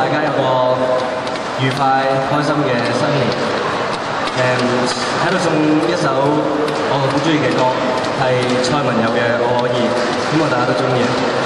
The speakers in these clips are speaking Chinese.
大家有個愉快、開心嘅新年。誒、喺度送一首我好中意嘅歌，係蔡文友嘅《我可以》，希望大家都中意。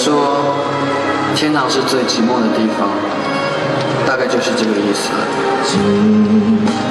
说天堂是最寂寞的地方大概就是这个意思了。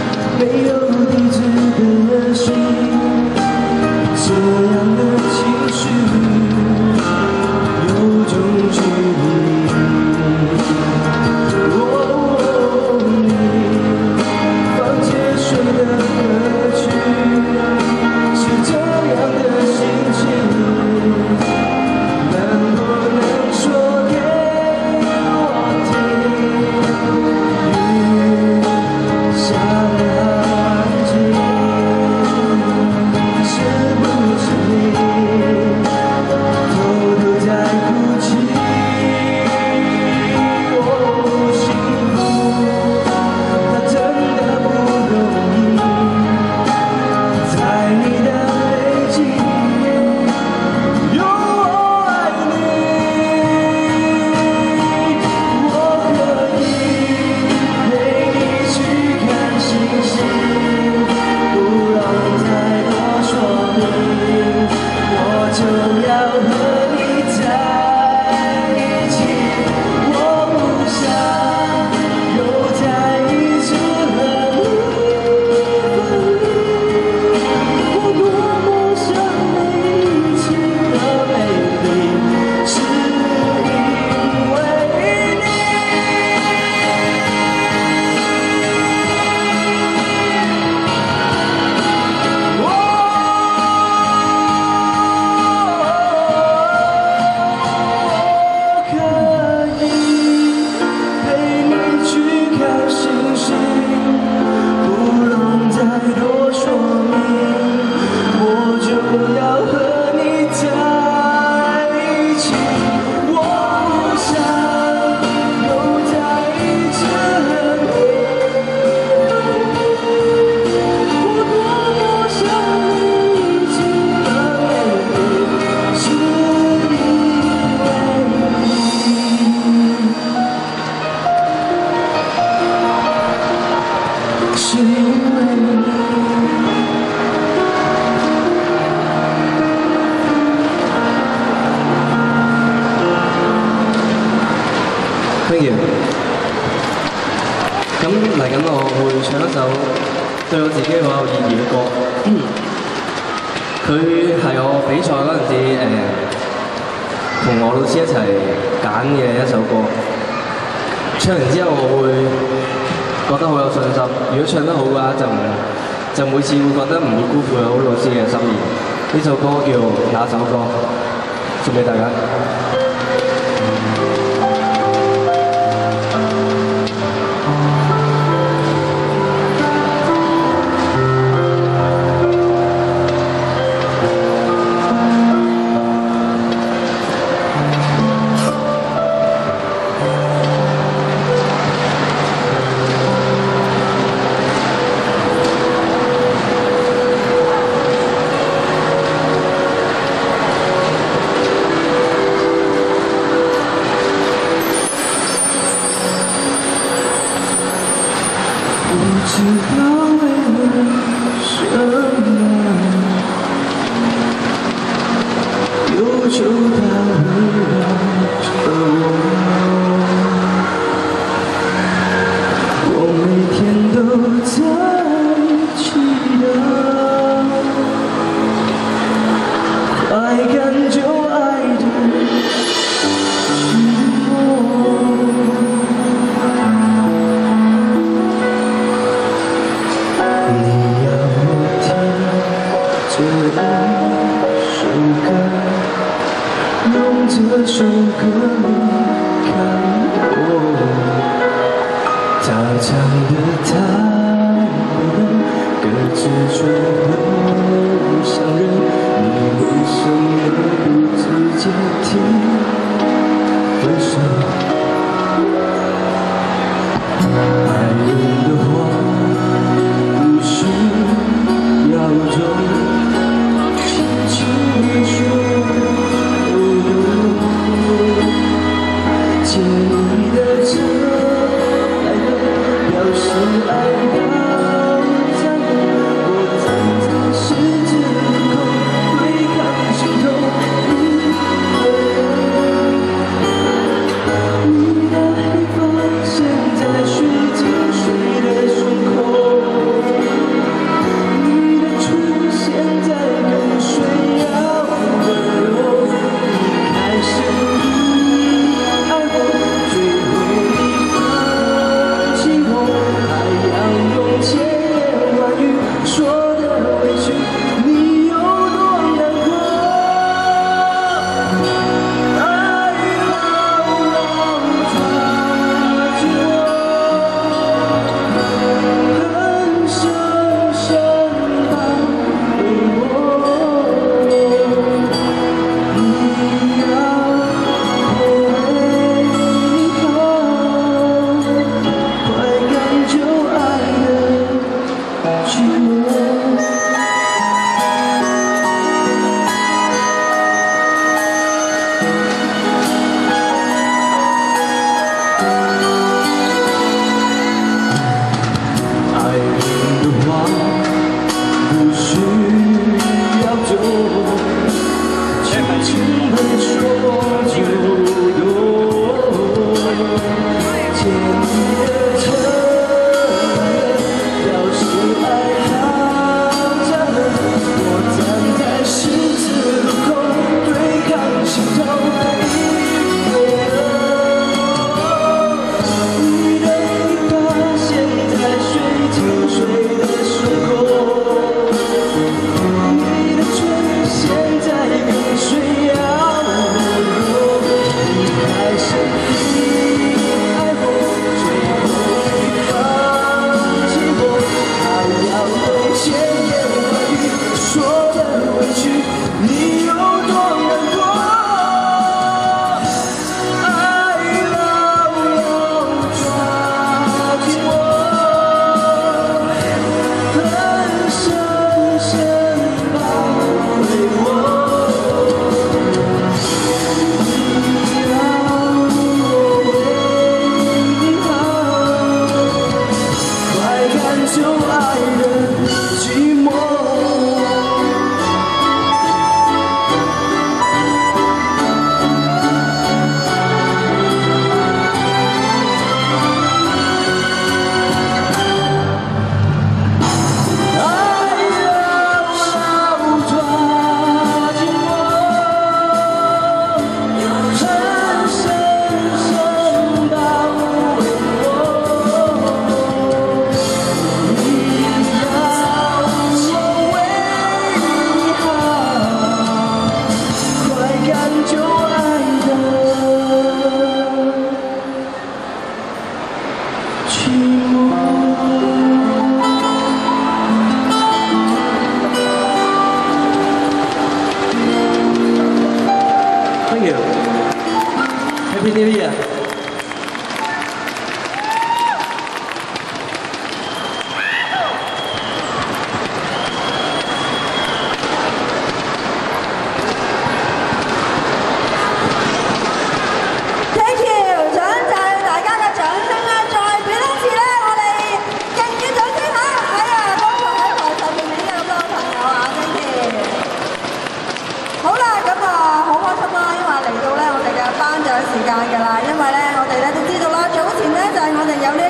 Thank you。咁嚟緊，我會唱一首對我自己好有意義嘅歌。佢係我比賽嗰陣時，同我老師一齊揀嘅一首歌。唱完之後，我會。覺得好有信心。如果唱得好嘅話，就就每次會覺得唔會辜負好老師嘅心意。呢首歌叫《那首歌》，送俾大家。知道为了什么，忧愁它围绕着我，我每天都在祈祷。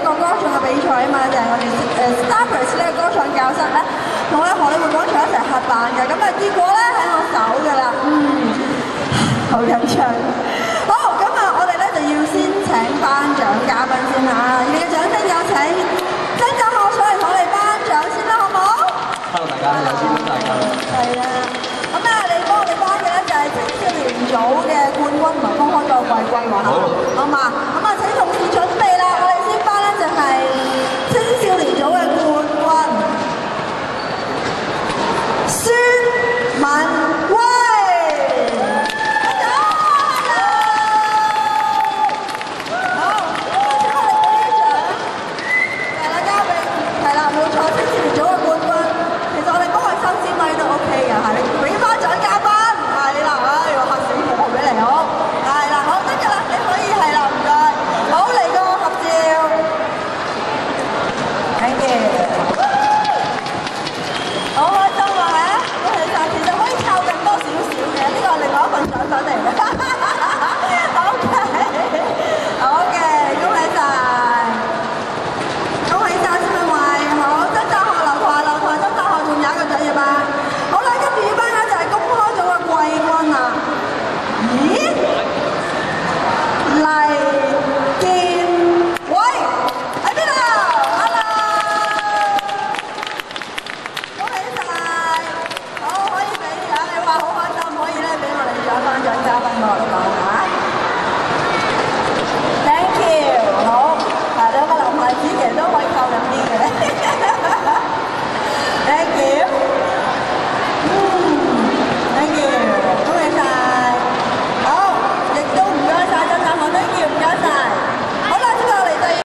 個歌唱嘅比賽啊嘛，就係我哋誒 Starburst 呢個歌唱教室咧，同咧荷里活廣場一齊合辦嘅，咁啊結果咧喺我手㗎啦，嗯，好緊張。好，咁啊，我哋咧就要先請頒獎嘉賓先啦，你嘅掌聲有請曾澤學上嚟同我哋頒獎先啦，好唔好？Hello 大家，有先大家。係啊，咁啊，你幫我哋頒嘅咧就係青少年組嘅冠軍同埋公開賽季季華，好好嘛？